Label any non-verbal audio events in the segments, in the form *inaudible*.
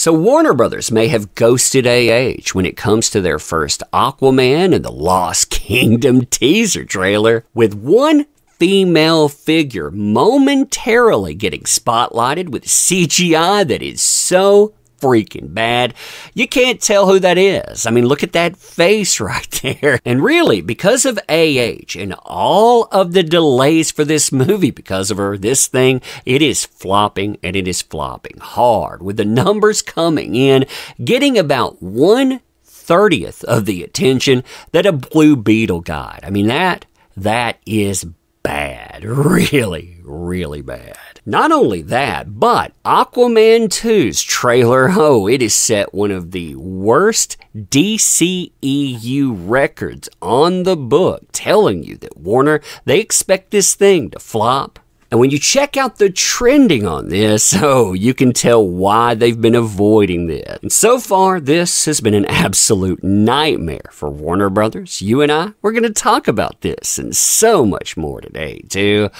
So Warner Brothers may have ghosted AH when it comes to their first Aquaman and the Lost Kingdom *laughs* teaser trailer, with one female figure momentarily getting spotlighted with CGI that is so freaking bad. You can't tell who that is. I mean, look at that face *laughs* right there. And really, because of AH and all of the delays for this movie because of her, this thing, it is flopping and it is flopping hard with the numbers coming in, getting about one thirtieth of the attention that a Blue Beetle got. I mean, that, that is bad. Really, really bad. Not only that, but Aquaman 2's trailer, *laughs* oh, it has set one of the worst DCEU records on the book, telling you that Warner, they expect this thing to flop and when you check out the trending on this, *laughs* oh, you can tell why they've been avoiding this. And so far, this has been an absolute nightmare for Warner Brothers. You and I, we're going to talk about this and so much more today, too.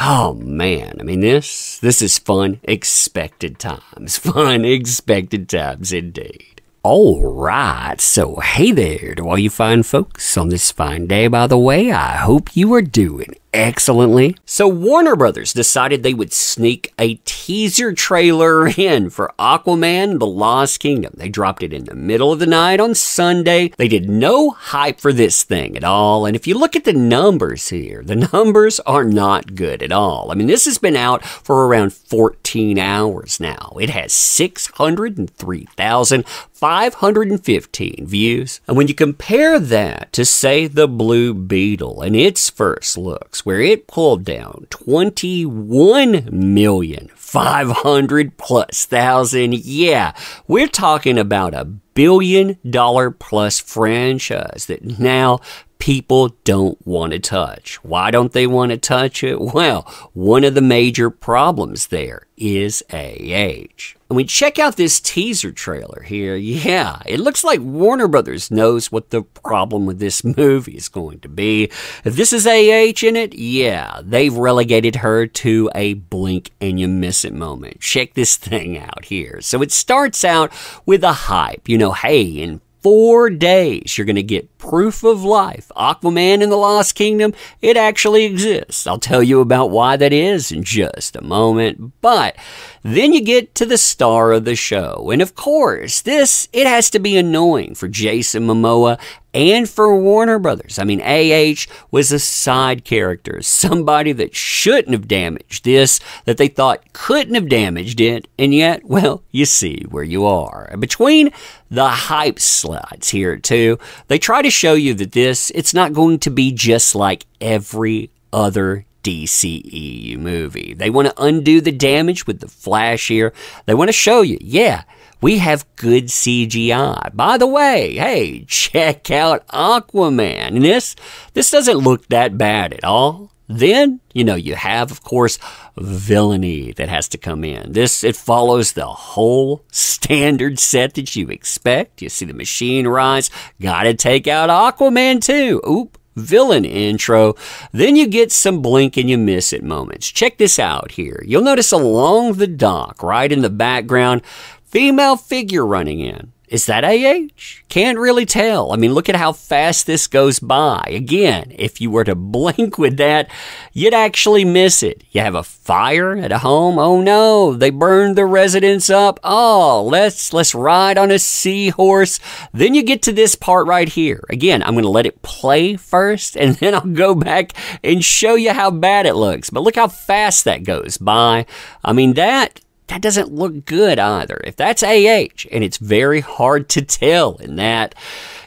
Oh man, I mean this this is fun expected times. *laughs* Fun expected times indeed. All right, so hey there to all you fine folks on this fine day, by the way. I hope you are doing excellently. So, Warner Brothers decided they would sneak a teaser trailer *laughs* in for Aquaman The Lost Kingdom. They dropped it in the middle of the night on Sunday. They did no hype for this thing at all. And if you look at the numbers here, the *laughs* numbers are not good at all. I mean, this has been out for around 14 hours now. It has 603,515 views. And when you compare that to, say, the Blue Beetle and its first looks, where it pulled down 21 million 500 plus thousand. Yeah, we're talking about a billion dollar plus franchise that now people don't want to touch. Why don't they want to touch it? *laughs* Well, one of the major problems there is AH. And we check out this teaser trailer here. Yeah, it looks like Warner Brothers knows what the problem with this *laughs* movie is going to be. If this is AH in it, yeah, they've relegated her to a blink and you miss it moment. Check this *laughs* thing out here. So it starts out with a hype. You know, hey, in four days, you're going to get proof of life. Aquaman in the Lost Kingdom, it actually exists. I'll tell you about why that is in just a moment. But then you get to the star of the show. And of course, this, it has to be annoying for Jason Momoa and for Warner Brothers. I mean, AH was a side character, somebody that shouldn't have damaged this, that they thought couldn't have damaged it, and yet, well, you see where you are. Between the hype slides here, too, they try to show you that this, it's not going to be just like every other DCEU movie. They want to undo the damage with the Flash here. They want to show you, yeah, we have good CGI. By the way, hey, check out Aquaman. And this this doesn't look that bad at all. Then, you know, you have, of course, villainy that has to come in. This, it follows the whole standard set that you expect. You see the machine rise, gotta take out Aquaman too. Oop, villain intro. Then you get some blink and you miss it moments. Check this out here. You'll notice along the dock, right in the background, female figure running in. Is that AH? Can't really tell. I mean, look at how fast this goes by. Again, if you were to blink with that, you'd actually miss it. You have a fire at a home. Oh no, they burned the residence up. Oh, let's let's ride on a seahorse. Then you get to this part right here. Again, I'm going to let it play first and *laughs* then I'll go back and show you how bad it looks. But look how fast that goes by. I mean, that that doesn't look good either. If that's AH, and it's very hard to tell in that,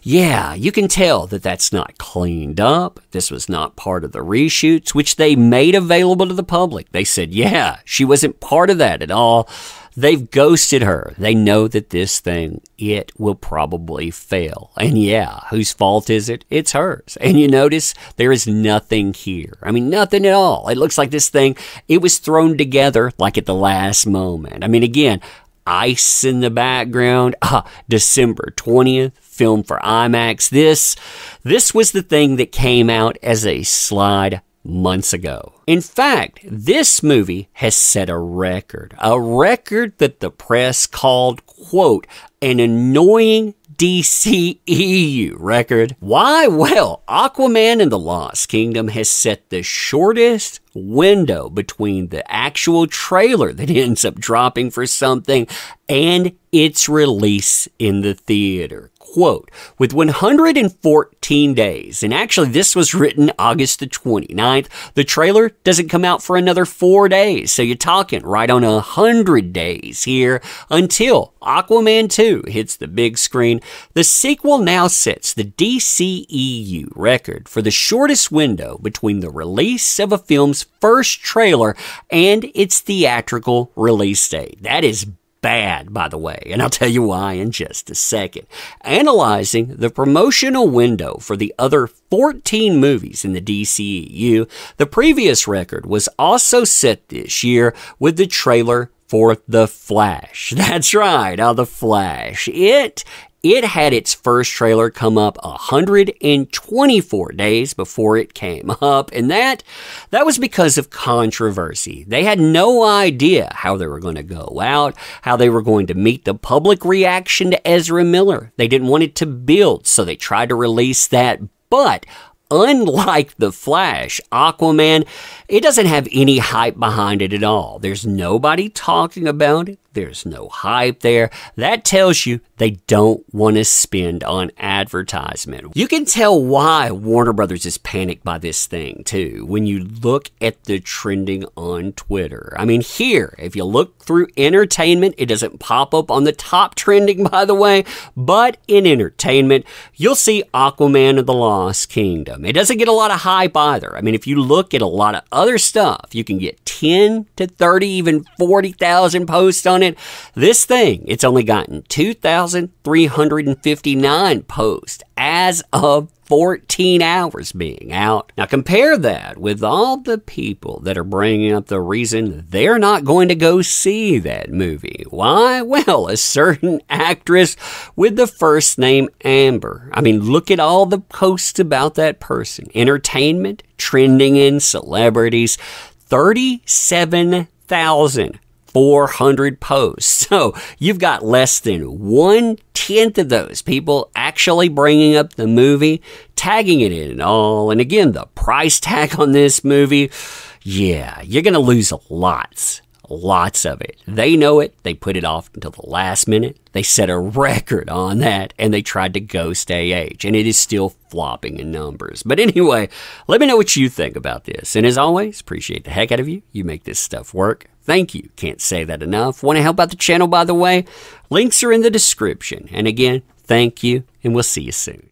yeah, you can tell that that's not cleaned up. This was not part of the reshoots, which they made available to the public. They said, yeah, she wasn't part of that at all. They've ghosted her. They know that this thing, it will probably fail. And yeah, whose fault is it? It's hers. And you notice there is nothing here. I mean, nothing at all. It looks like this thing, it was thrown together like at the last moment. I mean, again, ice in the background. *laughs* Ah, December 20th, film for IMAX. This, this was the thing that came out as a slide months ago. In fact, this movie has set a record, a record that the press called, quote, an annoying DCEU record. Why? Well, Aquaman and the Lost Kingdom has set the shortest window between the actual trailer that ends up dropping for something and its release in the theater quote, with 114 days, and actually this was written August the 29th, the trailer doesn't come out for another four days. So you're talking right on a hundred days here until Aquaman 2 hits the big screen. The sequel now sets the DCEU record for the shortest window between the release of a film's first trailer and its theatrical release date. That is bad, by the way, and I'll tell you why in just a second. Analyzing the promotional window for the other 14 movies in the DCEU, the previous record was also set this year with the trailer for The Flash. *laughs* That's right, uh, The Flash. It it had its first trailer come up 124 days before it came *laughs* up, and that that was because of controversy. They had no idea how they were going to go out, how they were going to meet the public reaction to Ezra Miller. They didn't want it to build, so they tried to release that but unlike The Flash, Aquaman, it doesn't have any hype behind it at all. There's nobody talking about it. There's no hype there. That tells you they don't want to spend on advertisement. You can tell why Warner Brothers is panicked by this thing, too, when you look at the trending on Twitter. I mean, here, if you look through entertainment, it doesn't pop up on the top trending, *laughs* by the way, but in entertainment, you'll see Aquaman of the Lost Kingdom. It doesn't get a lot of hype either. I mean, if you look at a lot of other stuff, you can get 10 to 30, even 40,000 posts on it. This thing, it's only gotten 2,359 posts as of 14 hours being out. Now compare that with all the people that are bringing up the reason they're not going to go see that movie. Why? Well, a certain actress with the first name Amber. I mean, look at all the posts about that person. Entertainment, trending in celebrities, 37,000 400 posts. *laughs* So you've got less than one tenth of those people actually bringing up the movie, tagging it in and all. And again, the price tag on this movie, yeah, you're going to lose lots lots of it. They know it. They put it off until the last minute. They set a record on that and they tried to ghost AH, and it is still flopping in numbers. But anyway, let me know what you think about this. And as always, appreciate the heck out of you. You make this stuff work. Thank you. Can't say that enough. Want to help out the channel, by the way? Links are in the description. And again, thank you, and we'll see you soon.